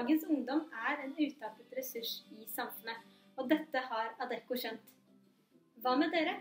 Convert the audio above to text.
Dagens ungdom er en utappet ressurs i samfunnet. Og dette har Adecco skjønt. Hva med dere?